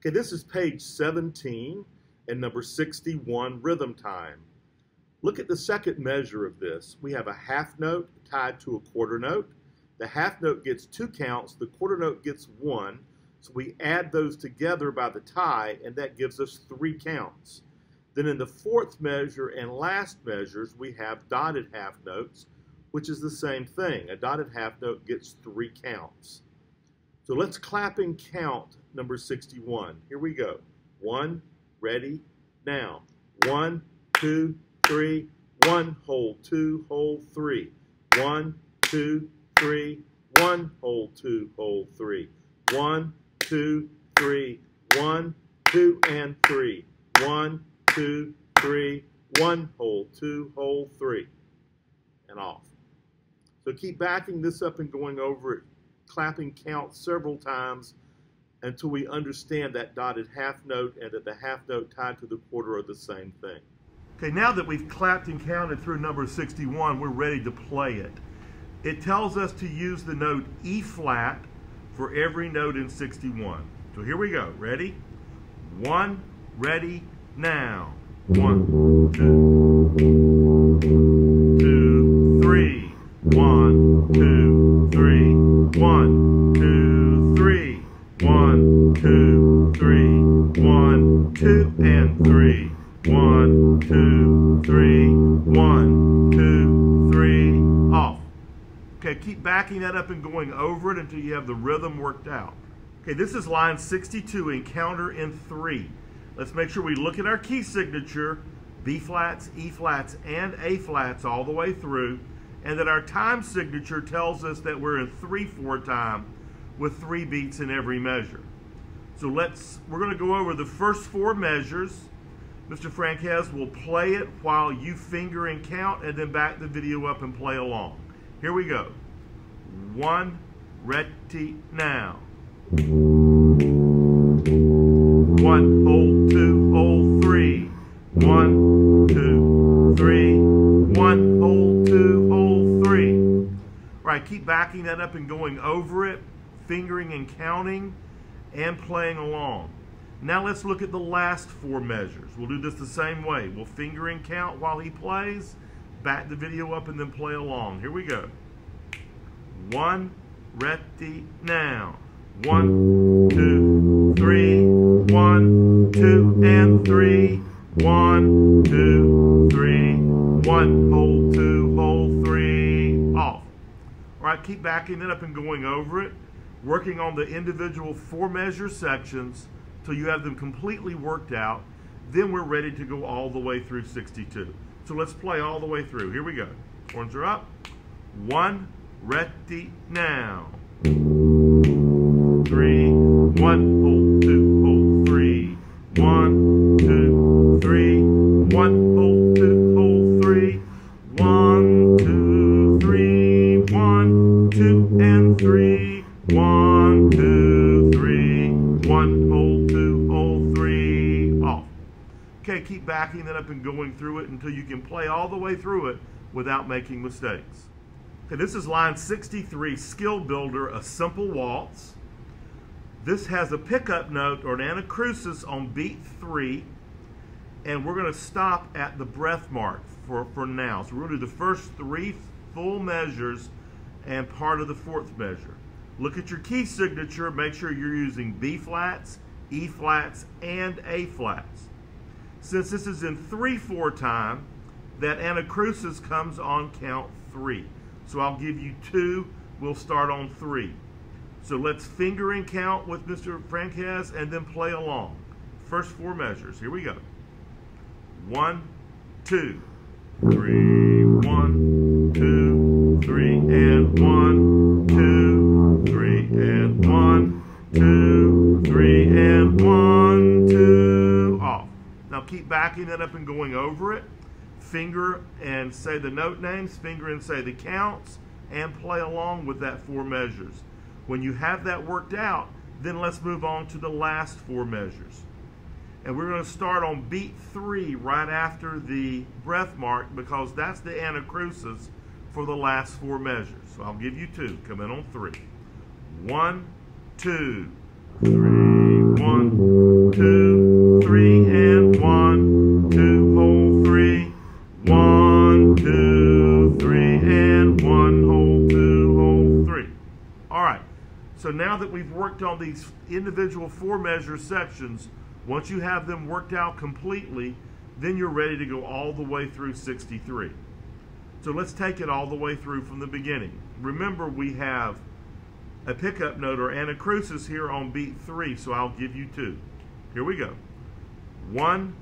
Okay, this is page 17 and number 61, rhythm time. Look at the second measure of this. We have a half note tied to a quarter note. The half note gets two counts, the quarter note gets one. So we add those together by the tie, and that gives us three counts. Then in the fourth measure and last measures, we have dotted half notes, which is the same thing. A dotted half note gets three counts. So let's clap and count number 61. Here we go. One, ready, now. One, two, three, one, hold, two, hold, three. One, two, three, one, hold, two, hold, three. One, two, three, one, two, and three. One, two, three, one, hold, two, hold, three, and off. So keep backing this up and going over it, clapping count several times until we understand that dotted half note and that the half note tied to the quarter are the same thing. Okay, now that we've clapped and counted through number 61, we're ready to play it. It tells us to use the note E flat for every note in 61. So here we go. Ready? One, ready, now. One, two, up and going over it until you have the rhythm worked out. Okay, this is line 62 in counter in three. Let's make sure we look at our key signature, B flats, E flats, and A flats all the way through, and that our time signature tells us that we're in 3-4 time with three beats in every measure. So let's, we're going to go over the first four measures. Mr. Franquez will play it while you finger and count and then back the video up and play along. Here we go. One, now. One, hold, two, hold, three. One, two, three. One, hold, two, hold, three. All right, keep backing that up and going over it, fingering and counting, and playing along. Now let's look at the last four measures. We'll do this the same way. We'll finger and count while he plays, back the video up, and then play along. Here we go. One, ready, now. One, two, three, one, two, and three. One, two, three, one, hold, two, hold, three, off. All right, keep backing it up and going over it, working on the individual four measure sections till you have them completely worked out. Then we're ready to go all the way through 62. So let's play all the way through. Here we go. Horns are up. One, ready, now. Three, one, hold, two, hold, three. One, two, three. One, hold, two, hold, three. One, two, three. One, two, and three. One, two, three. One, hold, two, hold, three. Off. Okay, keep backing that up and going through it until you can play all the way through it without making mistakes. Okay, this is line 63, Skill Builder, a simple waltz. This has a pickup note or an anacrusis on beat three, and we're going to stop at the breath mark for, for now. So we're going to do the first three full measures and part of the fourth measure. Look at your key signature. Make sure you're using B flats, E flats, and A flats. Since this is in 3-4 time, that anacrusis comes on count three. So I'll give you two. We'll start on three. So let's finger and count with Mr. Franquez and then play along. First four measures. Here we go. One, two, three, one, two, three, and one, two, three, and one, two, three, and one, two, off. Now keep backing that up and going over it. Finger and say the note names, finger and say the counts, and play along with that four measures. When you have that worked out, then let's move on to the last four measures. And we're going to start on beat three right after the breath mark because that's the anacrusis for the last four measures. So I'll give you two. Come in on three. One, two, three, one, two, three, and now that we've worked on these individual four measure sections, once you have them worked out completely, then you're ready to go all the way through 63. So let's take it all the way through from the beginning. Remember, we have a pickup note or anacrusis here on beat three, so I'll give you two. Here we go. One,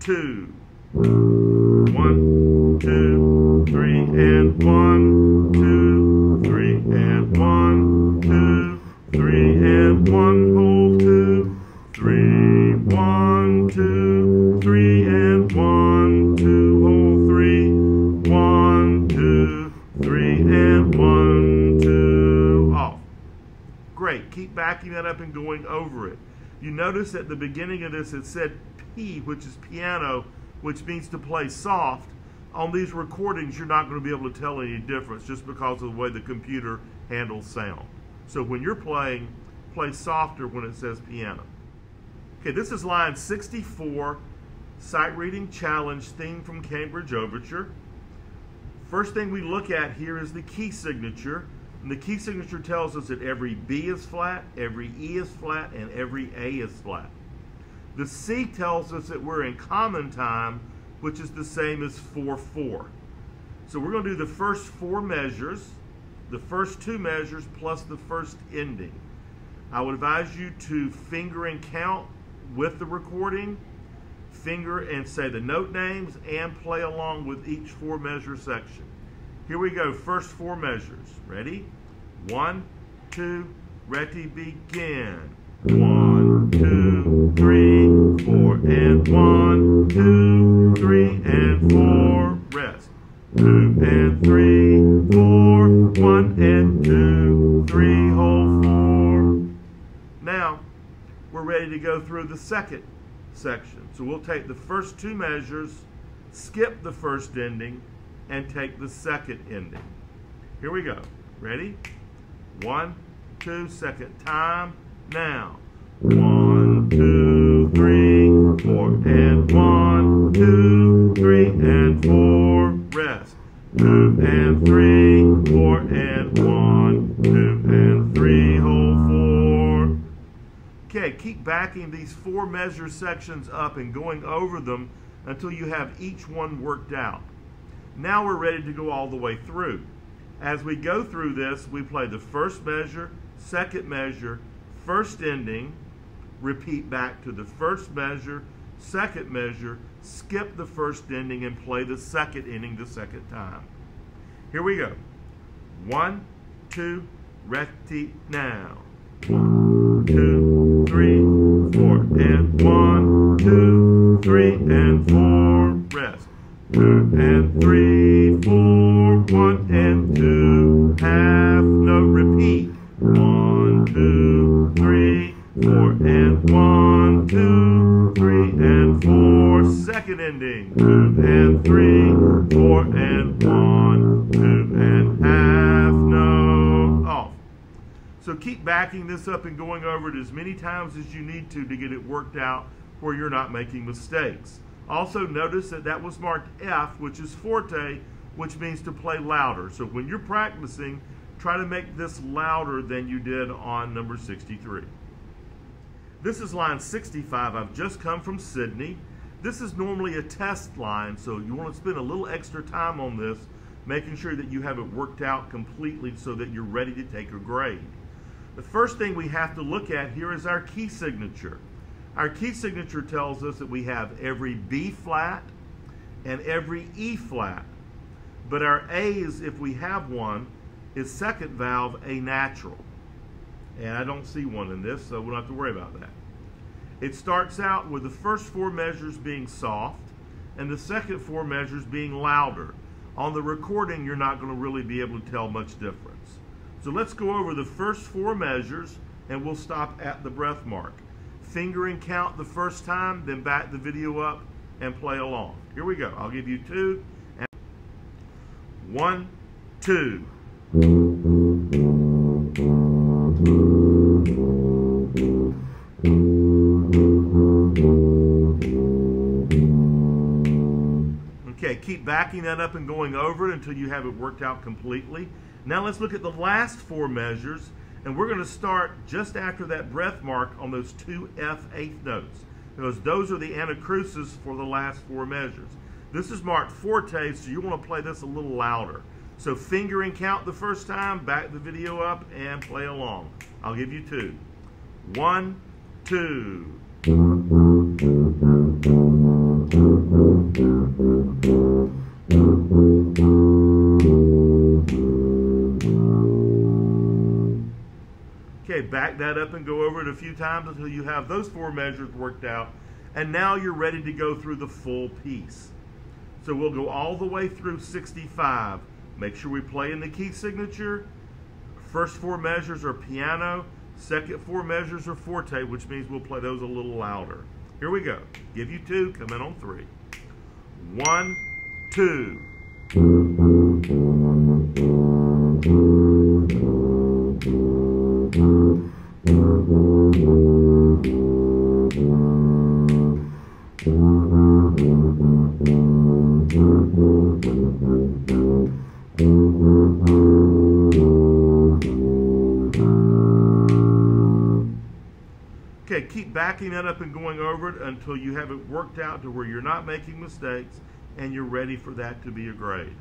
two. One, two, three, and one, one, two, three, and one, two, hold three, one, two, three, and one, two, off. Great. Keep backing that up and going over it. You notice at the beginning of this it said P, which is piano, which means to play soft. On these recordings, you're not going to be able to tell any difference just because of the way the computer handles sound. So when you're playing, play softer when it says piano. Okay, this is line 64, sight reading challenge theme from Cambridge Overture. First thing we look at here is the key signature. And the key signature tells us that every B is flat, every E is flat, and every A is flat. The C tells us that we're in common time, which is the same as 4-4. So we're going to do the first four measures, the first two measures plus the first ending. I would advise you to finger and count with the recording, finger and say the note names, and play along with each four measure section. Here we go, first four measures. Ready? One, two, ready, begin. One, two, three, four, and one, two, three, and four, rest. Two and three, four, one and two, three, hold four. Now, we're ready to go through the second section. So we'll take the first two measures, skip the first ending, and take the second ending. Here we go. Ready? One, two, second time, now. One, two, three, four, and one, two, three, and four, rest. Two and three, four, and one, two Keep backing these four measure sections up and going over them until you have each one worked out. Now we're ready to go all the way through. As we go through this, we play the first measure, second measure, first ending, repeat back to the first measure, second measure, skip the first ending, and play the second ending the second time. Here we go. One, two, ready now. One, two, three, four, and one, two, three, and four, rest. Two and three, four, one and two, half note repeat. One, two, three, four, and one, two, three, and four. Second ending. Keep backing this up and going over it as many times as you need to to get it worked out where you're not making mistakes. Also notice that that was marked F, which is forte, which means to play louder. So when you're practicing, try to make this louder than you did on number 63. This is line 65. I've just come from Sydney. This is normally a test line, so you want to spend a little extra time on this, making sure that you have it worked out completely so that you're ready to take a grade. The first thing we have to look at here is our key signature. Our key signature tells us that we have every B flat and every E flat. But our A's, if we have one, is second valve A natural. And I don't see one in this, so we don't have to worry about that. It starts out with the first four measures being soft and the second four measures being louder. On the recording, you're not going to really be able to tell much difference. So let's go over the first four measures and we'll stop at the breath mark. Finger and count the first time, then back the video up and play along. Here we go. I'll give you two. And one, two. Okay, keep backing that up and going over it until you have it worked out completely. Now let's look at the last four measures, and we're going to start just after that breath mark on those two F eighth notes, because those are the anacrusis for the last four measures. This is marked forte, so you want to play this a little louder. So finger and count the first time, back the video up, and play along. I'll give you two. One, two. Up and go over it a few times until you have those four measures worked out. And now you're ready to go through the full piece. So we'll go all the way through 65. Make sure we play in the key signature. First four measures are piano. Second four measures are forte, which means we'll play those a little louder. Here we go. Give you two, come in on three. One, two. Okay, keep backing that up and going over it until you have it worked out to where you're not making mistakes and you're ready for that to be a grade.